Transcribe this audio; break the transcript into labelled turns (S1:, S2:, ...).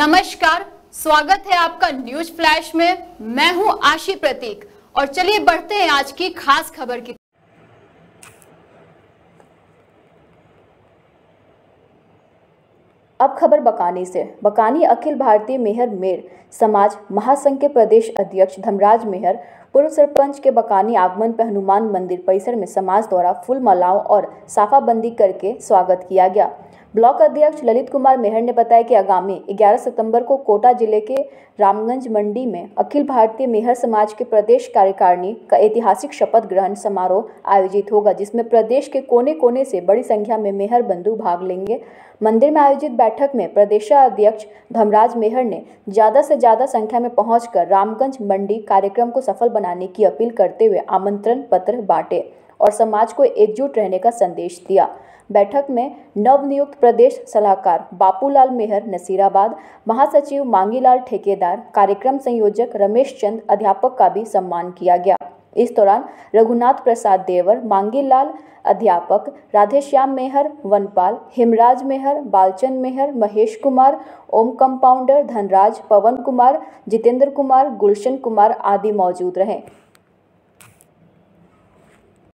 S1: नमस्कार, स्वागत है आपका न्यूज़ फ्लैश में। मैं हूँ आशी प्रतीक और चलिए बढ़ते हैं आज की खास खबर की।
S2: अब खबर बकानी से। बकानी अखिल भारतीय मेहर मेर समाज महासंघ के प्रदेश अध्यक्ष धमराज मेहर पूर्व सरपंच के बकानी आगमन पर हनुमान मंदिर परिसर में समाज द्वारा फूल मालाओं और साफाबंदी करके स्वागत किया गया। ब्लॉक अध्यक्ष ललित कुमार मेहर ने बताया कि आगामी 11 सितंबर को कोटा ज़िले के रामगंज मंडी में अखिल भारतीय मेहर समाज के प्रदेश कार्यकारिणी का ऐतिहासिक शपथ ग्रहण समारोह आयोजित होगा, जिसमें प्रदेश के कोने कोने से बड़ी संख्या में मेहर बंधु भाग लेंगे। मंदिर में आयोजित बैठक में प्रदेशाध्यक्ष धमराज मेहर ने ज़्यादा से ज़्यादा संख्या में पहुंचकर रामगंज मंडी कार्यक्रम को सफल बनाने की अपील करते हुए आमंत्रण पत्र बांटे। और समाज को एकजुट रहने का संदेश दिया। बैठक में नवनियुक्त प्रदेश सलाहकार बापूलाल मेहर नसीराबाद, महासचिव मांगीलाल ठेकेदार, कार्यक्रम संयोजक रमेश चंद, अध्यापक का भी सम्मान किया गया। इस दौरान रघुनाथ प्रसाद देवर, मांगीलाल अध्यापक, राधेश्याम मेहर, वनपाल, हिमराज मेहर, बालचंद मेहर, महेश कुमार, ओम कंपाउंडर, धनराज, पवन कुमार, जितेंद्र कुमार, गुलशन कुमार आदि मौजूद रहे।